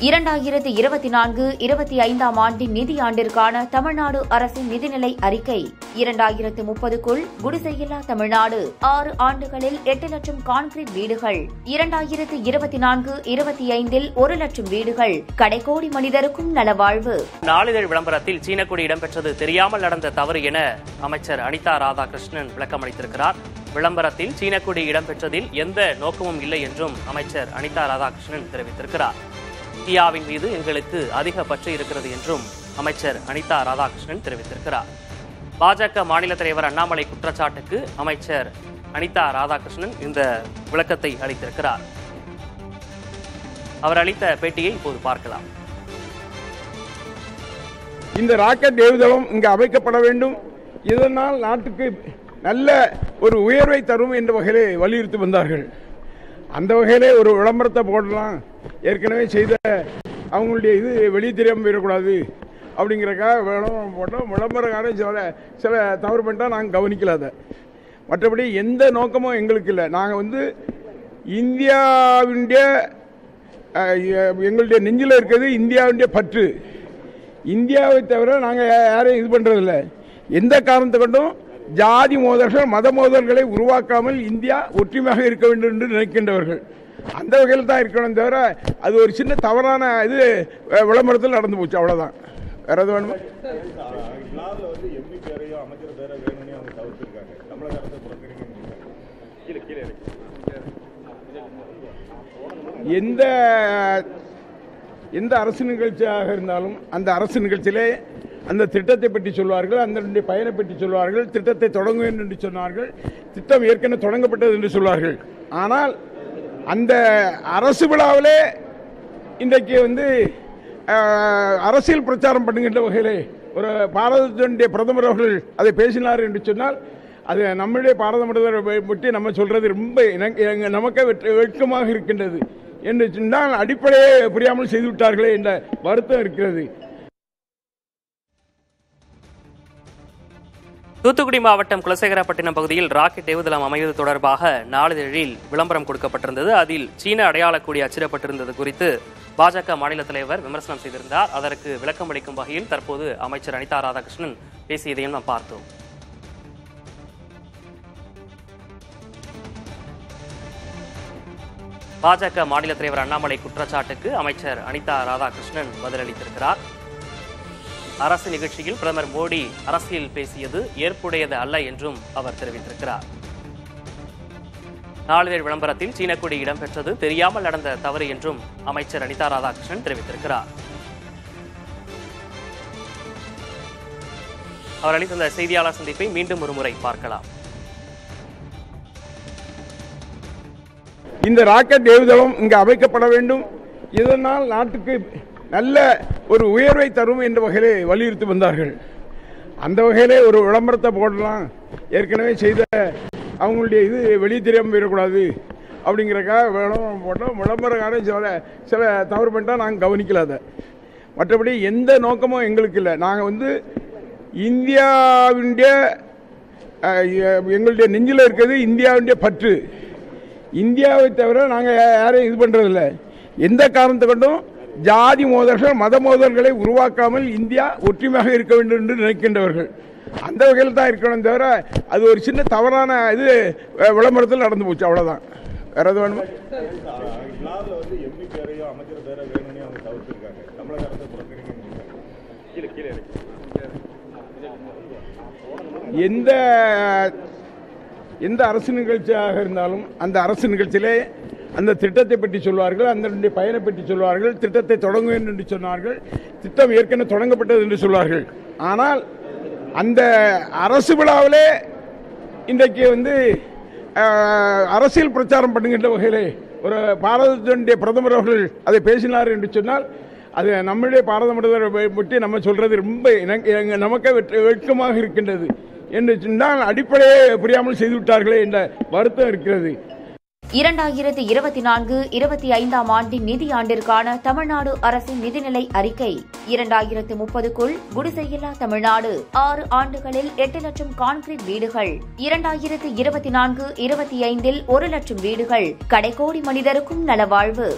இரண்டாயிரத்தி இருபத்தி நான்கு இருபத்தி ஐந்தாம் ஆண்டின் நிதியாண்டிற்கான தமிழ்நாடு அரசின் நிதிநிலை அறிக்கை. இரண்டாயிரத்து முப்பதுக்குள் குடிசையில்லா தமிழ்நாடு. ஆறு ஆண்டுகளில் எட்டு லட்சம் கான்கிரீட் வீடுகள். இரண்டாயிரத்து இருபத்தி நான்கு இருபத்தி ஐந்தில் ஒரு லட்சம் வீடுகள். கடைக்கோடி மனிதருக்கும் நலவாழ்வு. நாளிதழ் விளம்பரத்தில் சீனக்குடி இடம்பெற்றது தெரியாமல் நடந்த தவறு என அமைச்சர் அனிதா ராதாகிருஷ்ணன் விளக்கமளித்திருக்கிறார். விளம்பரத்தில் சீனக்குடி இடம்பெற்றதில் எந்த நோக்கமும் இல்லை என்றும் அமைச்சர் அனிதா ராதாகிருஷ்ணன் தெரிவித்திருக்கிறார். இந்தியாவின் மீது எங்களுக்கு அதிக பற்று இருக்கிறது என்றும் அமைச்சர் அனிதா ராதாகிருஷ்ணன் தெரிவித்திருக்கிறார். பாஜக மாநில தலைவர் அண்ணாமலை குற்றச்சாட்டுக்கு அமைச்சர் அனிதா ராதாகிருஷ்ணன் இந்த விளக்கத்தை அளித்திருக்கிறார். அவர் அளித்த பேட்டியை இப்போது பார்க்கலாம். இந்த ராக்கெட் ஏவுதளம் இங்கு அமைக்கப்பட வேண்டும். இதனால் நாட்டுக்கு நல்ல ஒரு உயர்வை தரும் என்ற வகையிலே வலியுறுத்தி வந்தார்கள். அந்த வகையிலே ஒரு விளம்பரத்தை போடலாம். ஏற்கனவே செய்த அவங்களுடைய இது வெளியே தெரியாமல் போயிடக்கூடாது அப்படிங்கிறக்காக விளம்பரம் போட்டோம். விளம்பரக்காரன் சில சில தவறு பண்ணிட்டால் நாங்கள் கவனிக்கல அதை. மற்றபடி எந்த நோக்கமும் எங்களுக்கு இல்லை. நாங்கள் வந்து இந்தியாவுடைய எங்களுடைய நெஞ்சில் இருக்கிறது இந்தியாவுடைய பற்று. இந்தியாவை தவிர நாங்கள் யாரையும் இது பண்ணுறதில்ல எந்த காரணத்தை கொண்டும் ஜாதி மோதல்கள் மத மோதல்களை உருவாக்காமல் இந்தியா ஒற்றுமையாக இருக்க வேண்டும் என்று நினைக்கின்றவர்கள். அந்த வகையில் தான் இருக்கணும் தவிர அது ஒரு சின்ன தவறான இது விளம்பரத்தில் நடந்து போச்சு அவ்வளோதான் வேற எது வேணுமா? எந்த எந்த அரசு நிகழ்ச்சியாக இருந்தாலும் அந்த அரசு நிகழ்ச்சியிலே அந்த திட்டத்தை பற்றி சொல்வார்கள் அந்த பயனை பற்றி சொல்வார்கள் திட்டத்தை தொடங்குவேன் என்று சொன்னார்கள் திட்டம் ஏற்கனவே தொடங்கப்பட்டது என்று சொல்வார்கள். ஆனால் அந்த அரசு விழாவிலே இன்றைக்கு வந்து அரசியல் பிரச்சாரம் பண்ணுகின்ற வகையிலே ஒரு பாரதத்தினுடைய பிரதமர் அவர்கள் அதை பேசினார் என்று சொன்னால் அது நம்முடைய பாரத மனிதரை பற்றி நம்ம சொல்றது ரொம்ப எனக்கு- எங்க- நமக்கே வெட்கமாக இருக்கின்றது. என்று சொன்னால் அடிப்படையே புரியாமல் செய்துவிட்டார்களே என்ற வருத்தம் இருக்கிறது. தூத்துக்குடி மாவட்டம் குலசேகரப்பட்டினம் பகுதியில் ராக்கெட் ஏவுதளம் அமைவது தொடர்பாக நாளிதழில் விளம்பரம் கொடுக்கப்பட்டிருந்தது. அதில் சீன அடையாளக்கூடி அச்சிடப்பட்டிருந்தது குறித்து பாஜக மாநில தலைவர் விமர்சனம் செய்திருந்தார். அதற்கு விளக்கம் அளிக்கும் வகையில் தற்போது அமைச்சர் அனிதா ராதாகிருஷ்ணன் பேசியதையும் நாம் பார்த்தோம். பாஜக மாநில தலைவர் அண்ணாமலை குற்றச்சாட்டுக்கு அமைச்சர் அனிதா ராதாகிருஷ்ணன் பதிலளித்திருக்கிறார். அரசு நிகழ்ச்சியில் பிரதமர் மோடி அரசியல் பேசியது ஏற்புடையது அல்ல என்றும் அவர் தெரிவித்திருக்கிறார். நாளிதழ் விளம்பரத்தில் சீனக்குடி இடம்பெற்றது தெரியாமல் நடந்த தவறு என்றும் அமைச்சர் அனிதா ராதாகிருஷ்ணன் தெரிவித்திருக்கிறார். அவர் அளித்த செய்தியாளர் சந்திப்பை மீண்டும் ஒருமுறை பார்க்கலாம். இந்த ராக்கெட் ஏவுதளம் இங்கு அமைக்கப்பட வேண்டும். இதனால் நாட்டுக்கு நல்ல ஒரு உயர்வை தரும் என்ற வகையிலே வலியுறுத்தி வந்தார்கள். அந்த வகையிலே ஒரு விளம்பரத்தை போடலாம். ஏற்கனவே செய்த அவங்களுடைய இது வெளியே தெரியாமல் போயிடக்கூடாது அப்படிங்கிறக்காக விளம்பரம் போட்டோம். விளம்பரக்காரன் சில சில தவறு பண்ணிட்டா நாங்கள் கவனிக்கல அதை. மற்றபடி எந்த நோக்கமும் எங்களுக்கு இல்லை. நாங்கள் வந்து இந்தியாவுடைய எங்களுடைய நெஞ்சில் இருக்கிறது இந்தியாவுடைய பற்று. இந்தியாவை தவிர நாங்கள் யாரையும் இது பண்ணுறதில்ல எந்த காரணத்தை கொண்டும் ஜாதி மோதல்கள் மத மோதல்களை உருவாக்காமல் இந்தியா ஒற்றுமையாக இருக்க வேண்டும் என்று நினைக்கின்றவர்கள். அந்த வகையில் தான் இருக்கணும் தவிர அது ஒரு சின்ன தவறான இது விளம்பரத்தில் நடந்து போச்சு அவ்வளோதான் வேற எது வேணுமா? எந்த எந்த அரசு நிகழ்ச்சியாக இருந்தாலும் அந்த அரசு நிகழ்ச்சியிலே அந்த திட்டத்தை பற்றி சொல்வார்கள் அந்த பயனை பற்றி சொல்வார்கள் திட்டத்தை தொடங்குவேன் என்று சொன்னார்கள் திட்டம் ஏற்கனவே தொடங்கப்பட்டது என்று சொல்வார்கள். ஆனால் அந்த அரசு விழாவிலே இன்றைக்கு வந்து அரசியல் பிரச்சாரம் பண்ணுகின்ற வகையிலே ஒரு பாரதத்தினுடைய பிரதமர் அவர்கள் அதை பேசினார் என்று சொன்னால் அது நம்முடைய பாரத பற்றி நம்ம சொல்றது ரொம்ப எனக்கு- நமக்கே வெட்கமாக இருக்கின்றது. என்று சொன்னால் அடிப்படையே புரியாமல் செய்துவிட்டார்களே என்ற வருத்தம் இருக்கிறது. இரண்டாயிரத்து இருபத்தி நான்கு இருபத்தி ஐந்தாம் ஆண்டின் நிதியாண்டிற்கான தமிழ்நாடு அரசின் நிதிநிலை அறிக்கை. இரண்டாயிரத்து முப்பதுக்குள் குடிசையில்லா தமிழ்நாடு. ஆறு ஆண்டுகளில் எட்டு லட்சம் கான்கிரீட் வீடுகள். இரண்டாயிரத்து இருபத்தி நான்கு இருபத்தி ஐந்தில் ஒரு லட்சம் வீடுகள். கடைக்கோடி மனிதருக்கும் நலவாழ்வு.